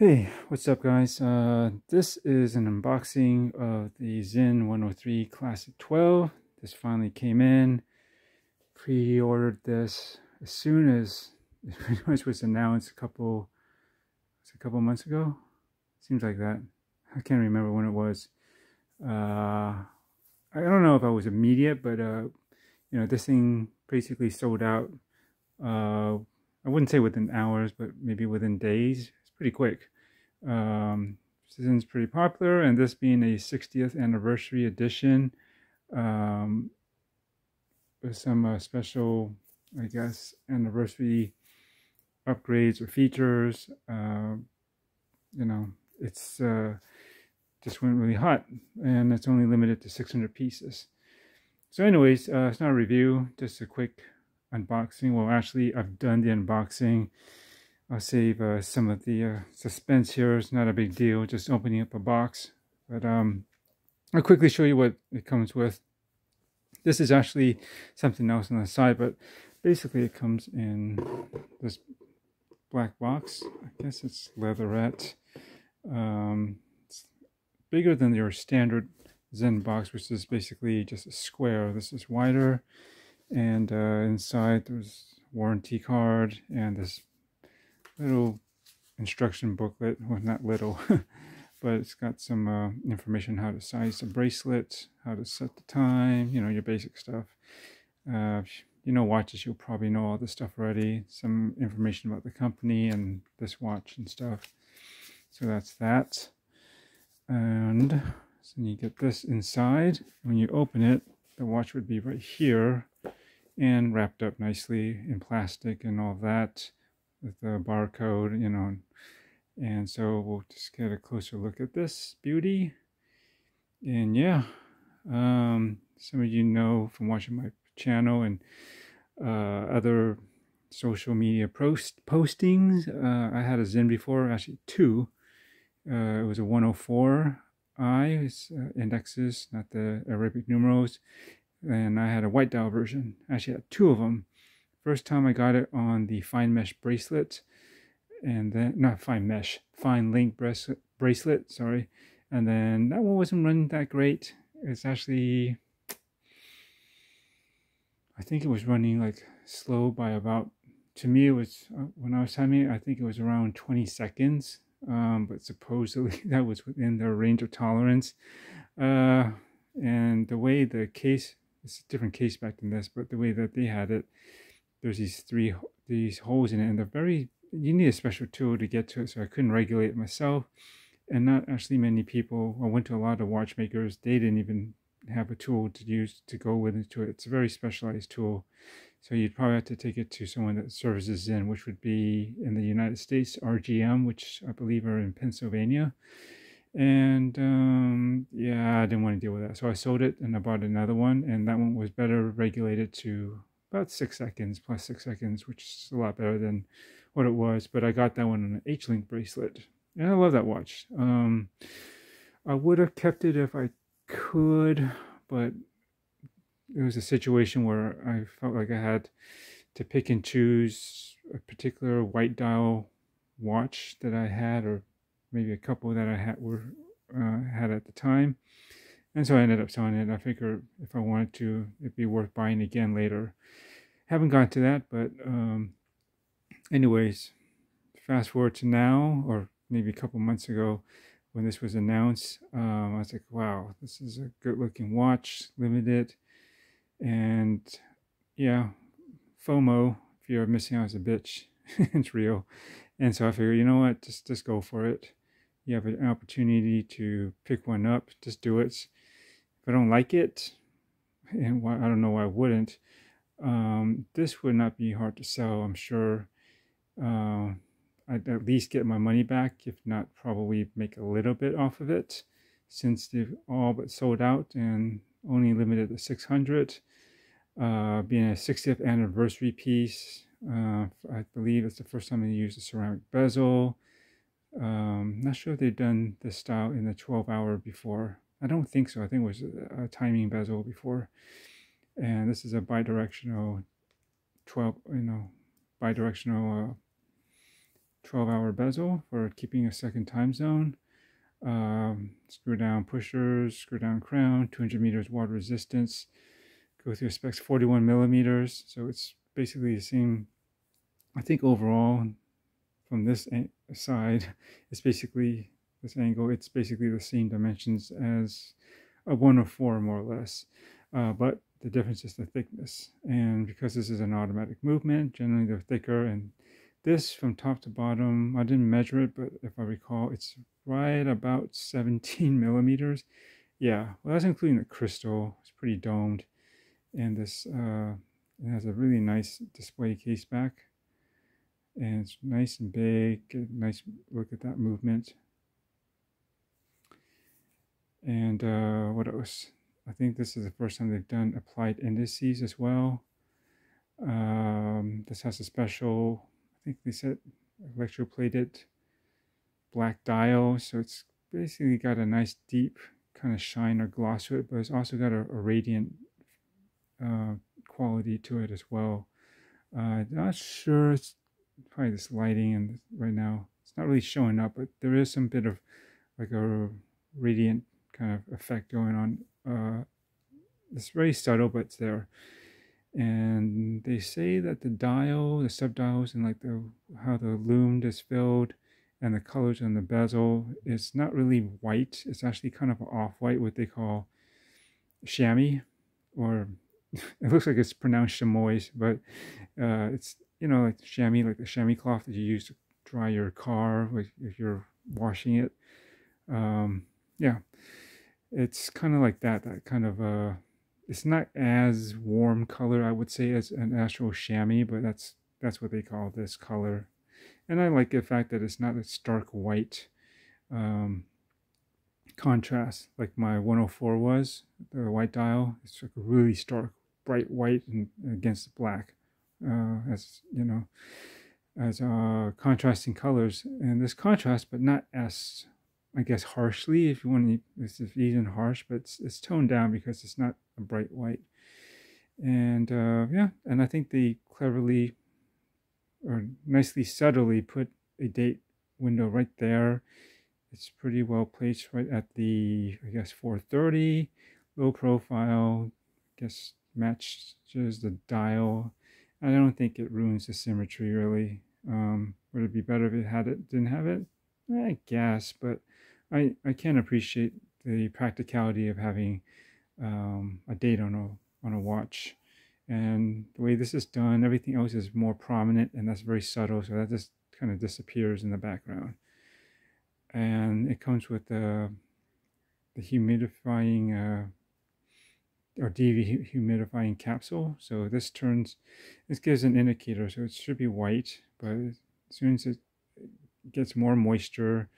Hey, what's up guys? Uh, this is an unboxing of the Sinn 103 Klassik 12. This finally came in. Pre-ordered this as soon as it pretty much was announced a couple, a couple months ago? Seems like that. I can't remember when it was. Uh, I don't know if I was immediate, but uh, you know, this thing basically sold out. Uh, I wouldn't say within hours, but maybe within days It's pretty quick. Um, Sinn's pretty popular, and this being a 60th anniversary edition um, with some uh, special, I guess, anniversary upgrades or features. Uh, you know, it's uh, just went really hot, and it's only limited to 600 pieces. So, anyways, uh, it's not a review, just a quick unboxing. Well, actually, I've done the unboxing I'll save uh, some of the uh, suspense here. It's not a big deal, just opening up a box. But um, I'll quickly show you what it comes with. This is actually something else on the side, but basically it comes in this black box. I guess it's leatherette. Um, it's bigger than your standard Sinn box, which is basically just a square. This is wider. And uh, inside there's warranty card and this little instruction booklet. Well, not little, but it's got some uh, information how to size the bracelet, how to set the time, you know, your basic stuff. Uh, you know watches, you'll probably know all this stuff already. Some information about the company and this watch and stuff. So that's that. And so you get this inside. When you open it, the watch would be right here and wrapped up nicely in plastic and all that with the barcode, you know. And so we'll just get a closer look at this beauty. And yeah, um, some of you know from watching my channel and uh, other social media post postings. Uh, I had a Sinn before, actually two. Uh, it was a 104i, it's, uh, indexes, not the Arabic numerals. And I had a white dial version. Actually, I had two of them. First time I got it on the fine mesh bracelet, and then not fine mesh, fine link bracelet, bracelet. Sorry, and then that one wasn't running that great. It's actually, I think it was running like slow by about. To me, it was uh, when I was timing it. I think it was around 20 seconds. Um, but supposedly that was within their range of tolerance. Uh, and the way the case, it's a different case back than this, but the way that they had it, there's these three these holes in it and they're very you need a special tool to get to it so i couldn't regulate it myself. And not actually many people i went to a lot of watchmakers they didn't even have a tool to use to go with it to it. It's a very specialized tool. So you'd probably have to take it to someone that services Sinn which would be in the united states rgm which i believe are in pennsylvania. And um, yeah i didn't want to deal with that. So i sold it and i bought another one and that one was better regulated to about six seconds plus six seconds, which is a lot better than what it was. But I got that one on an H-Link bracelet, and I love that watch. Um, I would have kept it if I could, but it was a situation where I felt like I had to pick and choose a particular white dial watch that I had, or maybe a couple that I had were uh, had at the time. And so I ended up selling it. I figured if I wanted to, it'd be worth buying again later. Haven't got to that, but um, anyways, fast forward to now, or maybe a couple months ago, when this was announced, um, I was like, wow, this is a good looking watch, limited. And yeah, FOMO, if you're missing out as a bitch, it's real. And so I figured, you know what, just, just go for it. You have an opportunity to pick one up, just do it. I don't like it, and why, I don't know why I wouldn't, um, this would not be hard to sell, I'm sure. Uh, I'd at least get my money back, if not probably make a little bit off of it, since they've all but sold out and only limited to 600. Uh, being a 60th anniversary piece, uh, I believe it's the first time they used a ceramic bezel. Um, not sure if they've done this style in the 12 hour before. I don't think so. I think it was a, timing bezel before. And this is a bidirectional 12, you know, bidirectional uh, 12 hour bezel for keeping a second time zone. Um, screw down pushers, screw down crown, 200 meters water resistance. Go through specs 41 millimeters. So it's basically the same. I think overall, from this side, it's basically this angle. It's basically the same dimensions as a 104 more or less. Uh, but the difference is the thickness. And because this is an automatic movement, generally they're thicker. And this from top to bottom, I didn't measure it, but if I recall, it's right about 17 millimeters. Yeah, well, that's including the crystal. It's pretty domed. And this uh, it has a really nice display case back. And it's nice and big. Nice look at that movement. And uh, what else? I think this is the first time they've done applied indices as well. Um, this has a special, I think they said electroplated black dial. So it's basically got a nice deep kind of shine or gloss to it, but it's also got a, a radiant uh, quality to it as well. Uh, not sure, it's probably this lighting and right now it's not really showing up, but there is some bit of like a radiant kind of effect going on. Uh, it's very subtle, but it's there. And they say that the dial, the subdials, and like the how the lume is filled, and the colors on the bezel, it's not really white. It's actually kind of off-white, what they call chamois, or it looks like it's pronounced chamois, but uh, it's you know like chamois, like the chamois cloth that you use to dry your car, if you're washing it. Um, yeah, it's kind of like that. That kind of uh, it's not as warm color, I would say, as an actual chamois, but that's that's what they call this color. And I like the fact that it's not a stark white um, contrast like my 104 was, the white dial. It's like a really stark, bright white and against black, uh, as you know, as uh, contrasting colors. And this contrast, but not as, I guess, harshly. If you want to, it's even harsh, but it's, it's toned down because it's not a bright white. And uh, yeah, and I think they cleverly or nicely subtly put a date window right there. It's pretty well placed right at the, I guess, 430, low profile, I guess matches the dial. I don't think it ruins the symmetry really. Um, would it be better if it had it, didn't have it? I guess, but I, I can appreciate the practicality of having um, a date on a, on a watch. And the way this is done everything else is more prominent and that's very subtle so that just kind of disappears in the background. And it comes with the the humidifying uh, or dehumidifying capsule. So this turns this gives an indicator so it should be white but as soon as it gets more moisture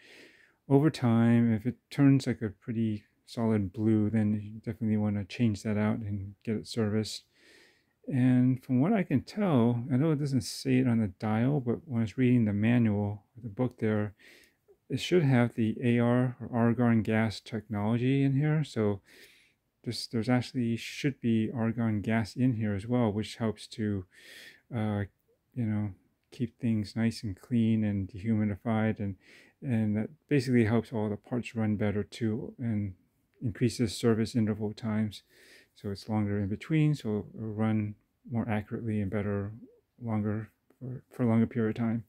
over time if it turns like a pretty solid blue then you definitely want to change that out and get it serviced and from what I can tell, I know it doesn't say it on the dial, but when I was reading the manual, the book there, it should have the AR or argon gas technology in here. So there's, there's actually should be argon gas in here as well, which helps to, uh, you know, keep things nice and clean and dehumidified and and that basically helps all the parts run better too and increases service interval times. So it's longer in between so it'll run more accurately and better longer for, for a longer period of time.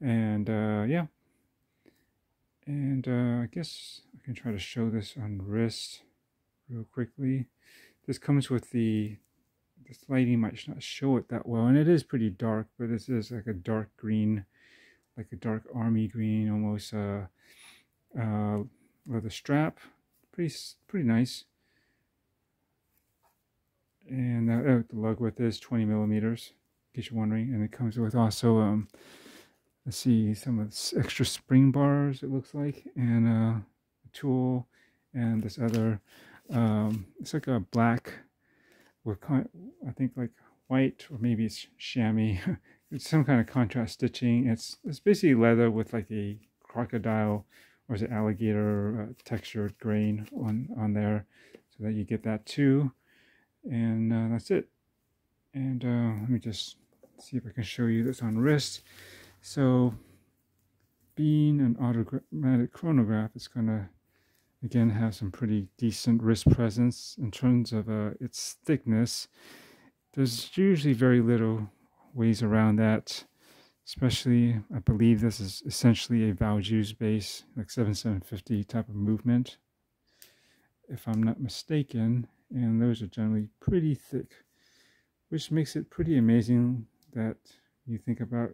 And uh, yeah. And uh, I guess I can try to show this on wrist real quickly. This comes with the this lighting might not show it that well and it is pretty dark but this is like a dark green like a dark army green almost uh uh leather strap. Pretty pretty nice. And uh, oh, the lug width is 20 millimeters in case you're wondering. And it comes with also um let's see some of this extra spring bars it looks like and uh, a tool and this other um it's like a black with kind i think like white or maybe it's chamois it's some kind of contrast stitching. It's it's basically leather with like a crocodile or is it alligator uh, textured grain on on there so that you get that too. And uh, that's it. And uh, let me just see if I can show you this on wrist. So being an automatic chronograph, it's going to again have some pretty decent wrist presence in terms of uh, its thickness. There's usually very little ways around that, especially I believe this is essentially a Valjoux base, like 7750 type of movement, if I'm not mistaken, and those are generally pretty thick, which makes it pretty amazing that you think about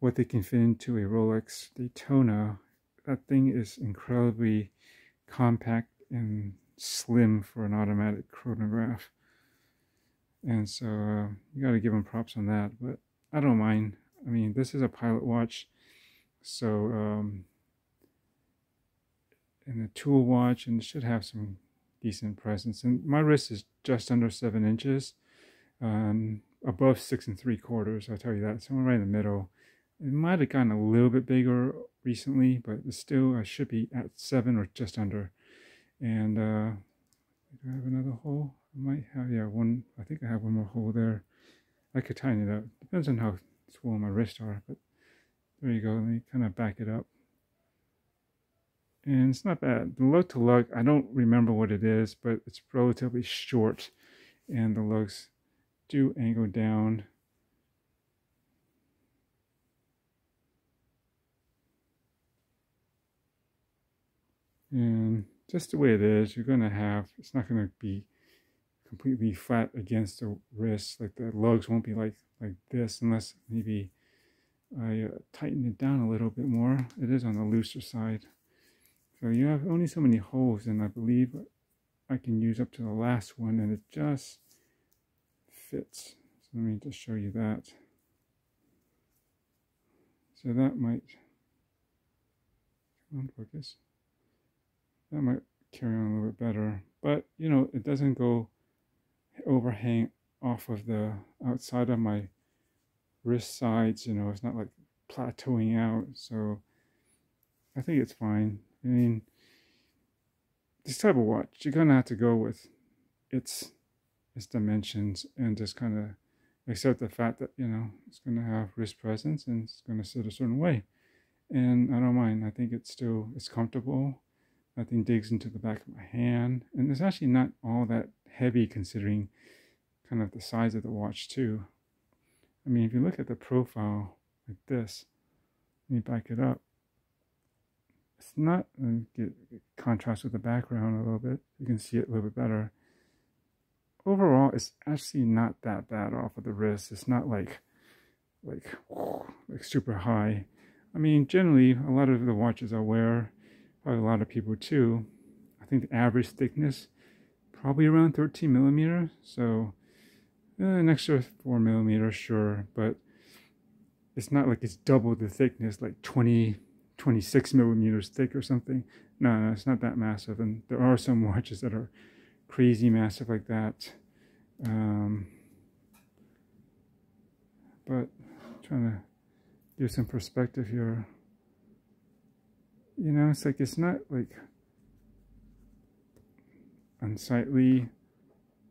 what they can fit into a Rolex Daytona. That thing is incredibly compact and slim for an automatic chronograph. And so uh, you got to give them props on that. But I don't mind. I mean, this is a pilot watch. So, um, and a tool watch, and it should have some decent presence. And my wrist is just under seven inches, um, above six and three quarters. I'll tell you that. Somewhere right in the middle. It might have gotten a little bit bigger recently, but still I should be at seven or just under. And uh, do I have another hole? I might have, yeah, one. I think I have one more hole there. I could tighten it up. Depends on how swollen my wrists are, but there you go. Let me kind of back it up. And it's not bad. The lug to lug, I don't remember what it is, but it's relatively short. And the lugs do angle down and just the way it is you're going to have it's not going to be completely flat against the wrist like the lugs won't be like like this unless maybe I uh, tighten it down a little bit more. It is on the looser side. So you have only so many holes and I believe I can use up to the last one and it just fits. So let me just show you that. So that might come on focus. That might carry on a little bit better. But, you know, it doesn't go overhang off of the outside of my wrist sides, you know, it's not like plateauing out. So I think it's fine. I mean, this type of watch, you're going to have to go with its, its dimensions and just kind of accept the fact that, you know, it's going to have wrist presence and it's going to sit a certain way. And I don't mind. I think it's still, it's comfortable Nothing digs into the back of my hand. And it's actually not all that heavy considering kind of the size of the watch too. I mean, if you look at the profile like this, let me back it up. It's not, get contrast with the background a little bit. You can see it a little bit better. Overall, it's actually not that bad off of the wrist. It's not like, like, like super high. I mean, generally, a lot of the watches I wear, probably a lot of people too. I think the average thickness probably around 13 millimeters. So uh, an extra four millimeters, sure, but it's not like it's double the thickness, like 20, 26 millimeters thick or something. No, no, it's not that massive. And there are some watches that are crazy massive like that. Um, but trying to give some perspective here you know, it's like it's not like unsightly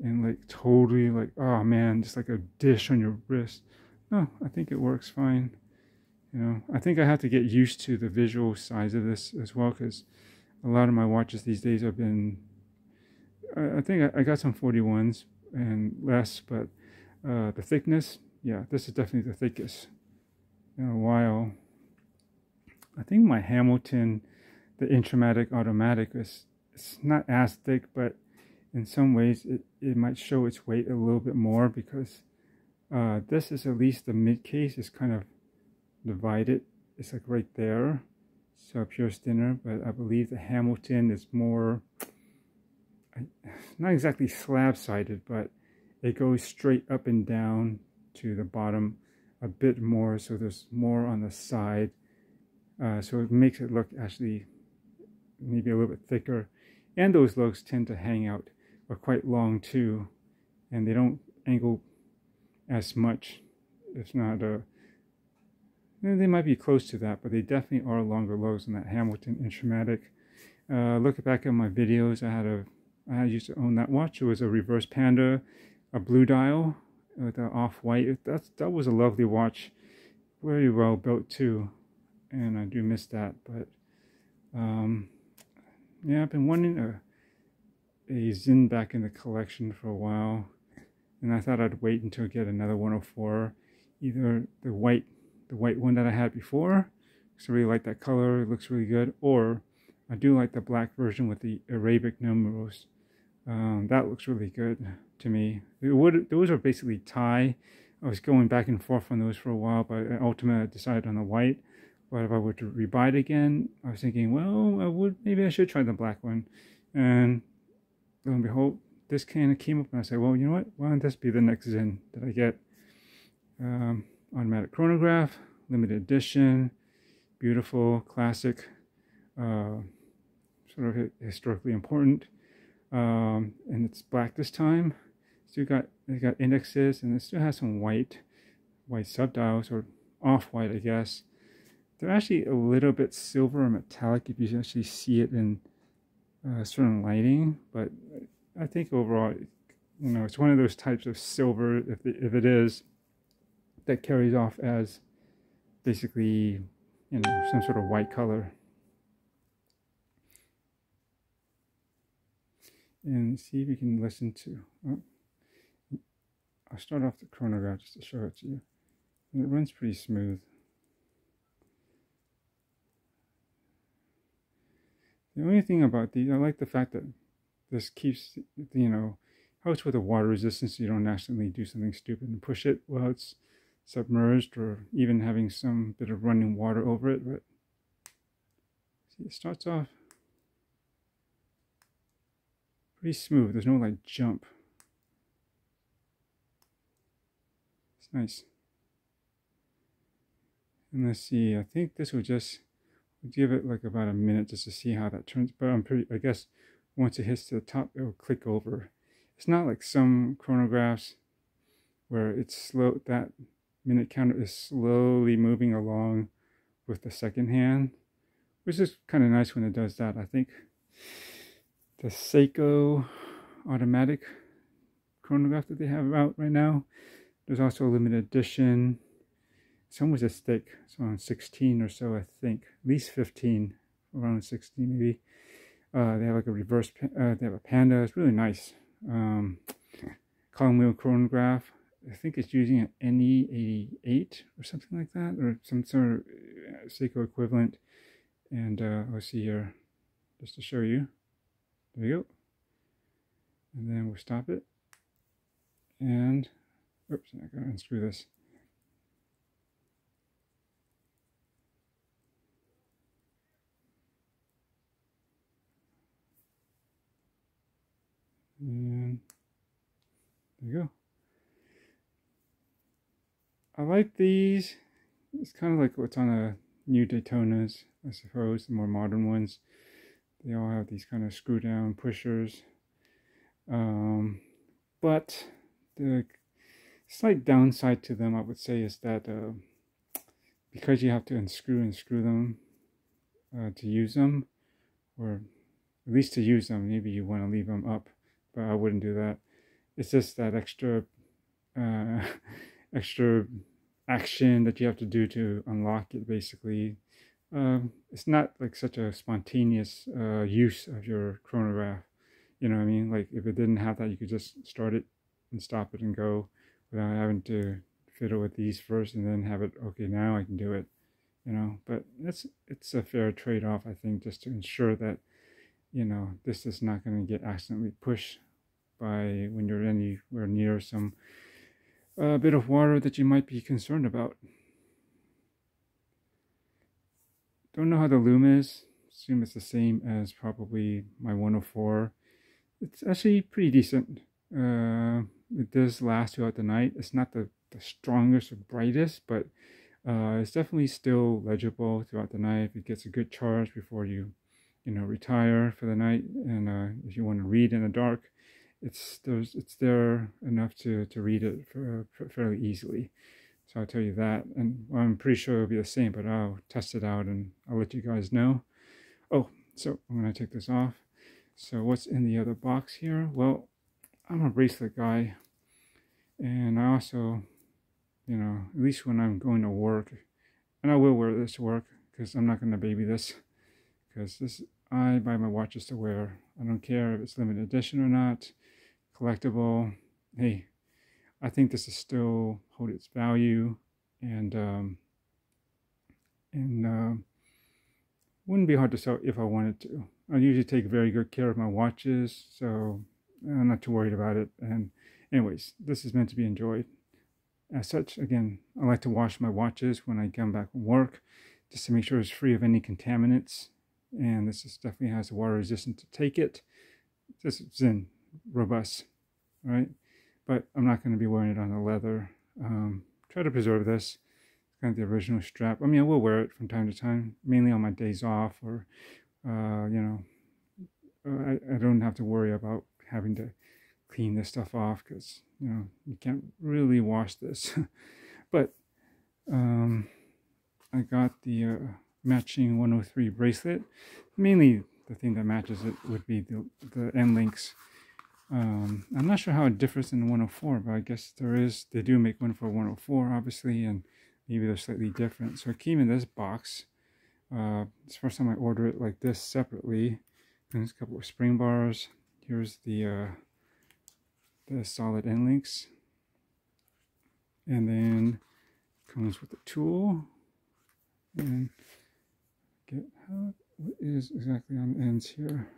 and like totally like oh man, just like a dish on your wrist. No, I think it works fine. You know, I think I have to get used to the visual size of this as well because a lot of my watches these days have been. I, I think I, I, got some 41s and less, but uh, the thickness, yeah, this is definitely the thickest in a while. I think my Hamilton, the Intramatic Automatic, is it's not as thick, but in some ways it, it might show its weight a little bit more because uh, this is at least the mid case is kind of divided. It's like right there. So pure thinner, but I believe the Hamilton is more, not exactly slab sided, but it goes straight up and down to the bottom a bit more. So there's more on the side uh, so it makes it look actually maybe a little bit thicker. And those lugs tend to hang out are quite long too. And they don't angle as much. It's not a... They might be close to that, but they definitely are longer lugs than that Hamilton Intramatic. Uh, look back at my videos. I had a, I used to own that watch. It was a reverse panda, a blue dial with an off-white. That's that was a lovely watch, very well built too. and I do miss that. But um, yeah, I've been wanting a a Sinn back in the collection for a while, and I thought I'd wait until I get another 104, either the white the white one that I had before, because I really like that color, it looks really good, or I do like the black version with the Arabic numerals. Um, that looks really good to me. Would, those are basically tie. I was going back and forth on those for a while, but ultimately I decided on the white. But if I were to rebuy it again, I was thinking, well, I would maybe I should try the black one. And lo and behold, this kind of came up, and I said, well, you know what? Why don't this be the next Sinn that I get? Um, automatic chronograph, limited edition, beautiful, classic, uh, sort of historically important. Um, and it's black this time. Still got it got indexes, and it still has some white, white subdials or off-white, I guess. They're actually a little bit silver or metallic if you actually see it in uh, certain lighting, but I think overall, you know, it's one of those types of silver. If it, if it is, that carries off as basically, you know, some sort of white color. And see if you can listen to. Oh, I'll start off the chronograph just to show it to you. And it runs pretty smooth. The only thing about these, I like the fact that this keeps, you know, helps with the water resistance so you don't accidentally do something stupid and push it while it's submerged or even having some bit of running water over it. But see, it starts off pretty smooth. There's no like jump. It's nice. And let's see, I think this will just give it like about a minute just to see how that turns. But I'm pretty, I guess once it hits to the top, it will click over. It's not like some chronographs where it's slow, that minute counter is slowly moving along with the second hand, which is kind of nice when it does that. I think the Seiko automatic chronograph that they have out right now, there's also a limited edition. It's almost as thick, it's around 16 or so, I think, at least 15, around 16 maybe. Uh, they have like a reverse, uh, they have a panda, it's really nice. Um, column wheel chronograph, I think it's using an NE88 or something like that, or some sort of uh, Seiko equivalent. And uh, let's see here, just to show you. There we go. And then we'll stop it. And, oops, I gotta unscrew this. And there you go. I like these. It's kind of like what's on a new Daytonas, I suppose, the more modern ones. They all have these kind of screw down pushers. Um, but the slight downside to them, I would say, is that uh, because you have to unscrew and screw them uh, to use them, or at least to use them, maybe you want to leave them up, but I wouldn't do that. It's just that extra, uh, extra action that you have to do to unlock it basically. Um, it's not like such a spontaneous uh, use of your chronograph you know what i mean? Like if it didn't have that you could just start it and stop it and go without having to fiddle with these first and then have it okay now i can do it you know? But it's it's a fair trade-off i think just to ensure that you know this is not going to get accidentally pushed by when you're anywhere near some a bit of water that you might be concerned about. Don't know how the lume is. Assume it's the same as probably my 104. It's actually pretty decent. Uh, it does last throughout the night. It's not the, the strongest or brightest, but uh, it's definitely still legible throughout the night. If it gets a good charge before you, you know, retire for the night, and uh, if you want to read in the dark, it's there's it's there enough to to read it for, for fairly easily. So I'll tell you that, and I'm pretty sure it'll be the same, but I'll test it out and I'll let you guys know. Oh, so I'm gonna take this off. So what's in the other box here? Well, I'm a bracelet guy, and I also, you know, at least when I'm going to work, and I will wear this to work because I'm not going to baby this because this I buy my watches to wear. I don't care if it's limited edition or not, collectible. Hey, I think this is still hold its value and um, and uh, wouldn't be hard to sell if I wanted to. I usually take very good care of my watches, so I'm not too worried about it. And anyways, this is meant to be enjoyed. As such, again, I like to wash my watches when I come back from work, just to make sure it's free of any contaminants. And this is definitely has water resistant to take it. This is in robust, right? But I'm not going to be wearing it on the leather. Um, try to preserve this kind of the original strap. I mean, I will wear it from time to time, mainly on my days off, or uh, you know, I, I don't have to worry about having to clean this stuff off because you know you can't really wash this. but um, I got the uh, matching 103 bracelet. Mainly, the thing that matches it would be the the end links. Um, I'm not sure how it differs in 104, but I guess there is. They do make one for 104, obviously, and maybe they're slightly different. So it came in this box. Uh, it's the first time I order it like this separately. And there's a couple of spring bars. Here's the uh, the solid end links. And then comes with the tool. And get how what is exactly on the ends here.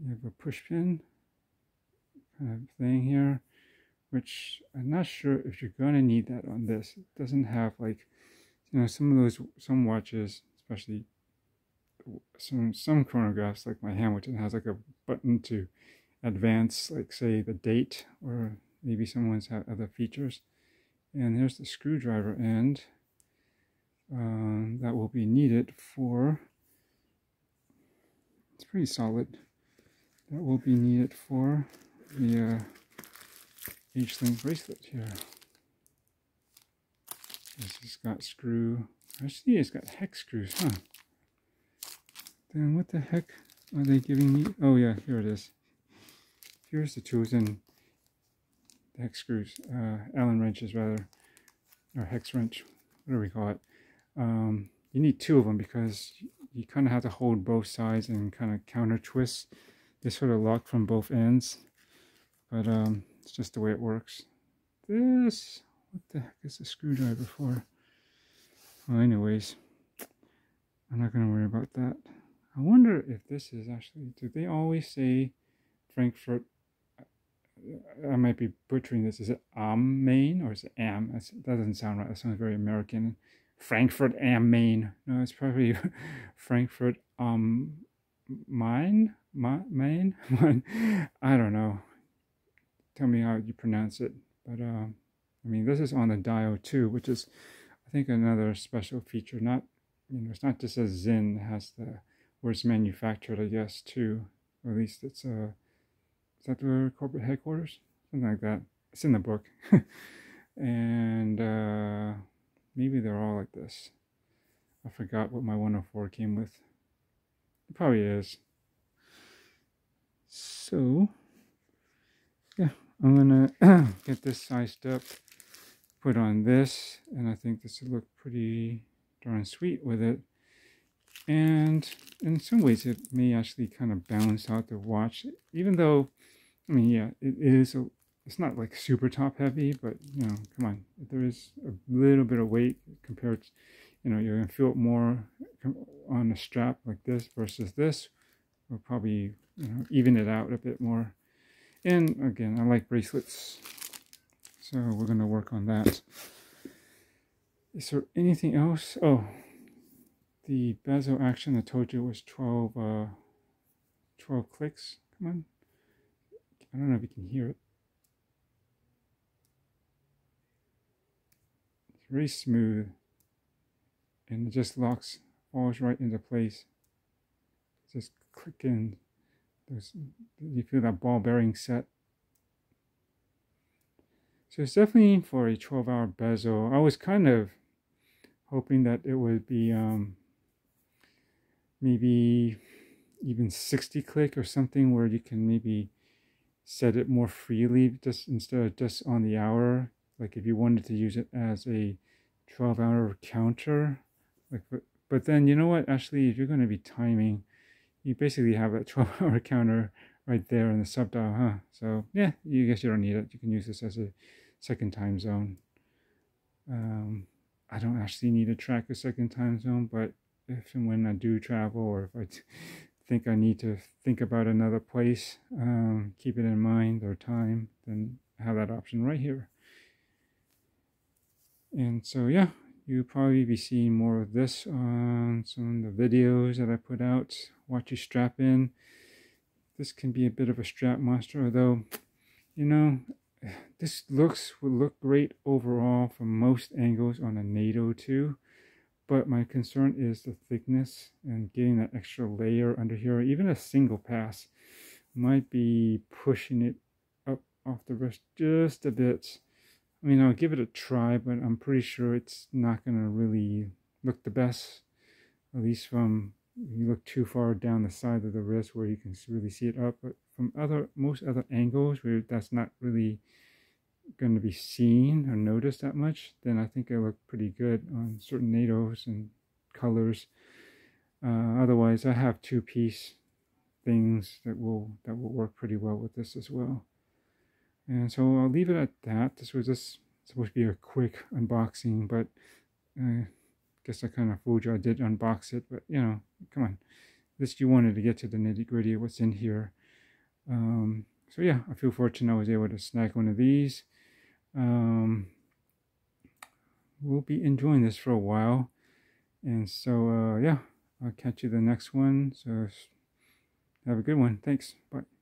You have a push pin kind of thing here which I'm not sure if you're going to need that on this. It doesn't have like, you know, some of those, some watches, especially some, some chronographs like my hand, Hamilton has like a button to advance, like say the date or maybe someone's have other features. And there's the screwdriver end um, that will be needed for, it's pretty solid, that will be needed for the uh, H-link bracelet here. This has got screw. I see it's got hex screws, huh? Then what the heck are they giving me? Oh yeah, here it is. Here's the tools and the hex screws, uh, Allen wrenches rather, or hex wrench, whatever we call it. Um, you need two of them because you kind of have to hold both sides and kind of counter twist. They sort of lock from both ends. But um, it's just the way it works. This, what the heck is a screwdriver for? Well, anyways, I'm not going to worry about that. I wonder if this is actually, do they always say Frankfurt? I might be butchering this. Is it am Main or is it am? That doesn't sound right. That sounds very American. Frankfurt am Main. No, it's probably Frankfurt um Main. Main. I don't know tell me how you pronounce it. But uh, I mean, this is on the dial too, which is, I think, another special feature. Not, you know, it's not just a Sinn it has the where it's manufactured, I guess, too. Or at least it's uh, is that the corporate headquarters? Something like that. It's in the book. and uh, maybe they're all like this. I forgot what my 104 came with. It probably is. So, yeah, I'm gonna get this sized up, put on this, and I think this would look pretty darn sweet with it. And in some ways, it may actually kind of balance out the watch, even though, I mean, yeah, it is a, it's not like super top heavy, but you know, come on, there is a little bit of weight compared to, you know, you're gonna feel it more on a strap like this versus this. We'll probably, you know, even it out a bit more. And again, I like bracelets. So we're to work on that. Is there anything else? Oh, the bezel action I told you was 12, uh, 12 clicks. Come on. I don't know if you can hear it. Very smooth. And it just locks, falls right into place. Just click in. There's, you feel that ball bearing set. So it's definitely for a 12 hour bezel. I was kind of hoping that it would be um, maybe even 60 click or something where you can maybe set it more freely just instead of just on the hour. Like if you wanted to use it as a 12 hour counter, like but, but then you know what actually if you're going to be timing you basically have a 12 hour counter right there in the sub dial huh? So yeah you guess you don't need it. You can use this as a second time zone. Um, I don't actually need to track a second time zone but if and when I do travel or if I think I need to think about another place um, keep it in mind or time then I have that option right here and so yeah you'll probably be seeing more of this on some of the videos that I put out watch you strap in. This can be a bit of a strap monster although you know this looks would look great overall from most angles on a NATO 2 but my concern is the thickness and getting that extra layer under here even a single pass might be pushing it up off the wrist just a bit I mean, I'll give it a try, but I'm pretty sure it's not going to really look the best, at least from you look too far down the side of the wrist where you can really see it up. But from other most other angles where that's not really going to be seen or noticed that much, then I think it look pretty good on certain NATOs and colors. Uh, otherwise, I have two piece things that will that will work pretty well with this as well. And so I'll leave it at that. This was just supposed to be a quick unboxing, but I guess I kind of fooled you. I did unbox it, but you know, come on. This you wanted to get to the nitty gritty of what's in here. Um, so yeah, I feel fortunate I was able to snag one of these. Um, we'll be enjoying this for a while. And so, uh, yeah, I'll catch you the next one. So have a good one. Thanks. Bye.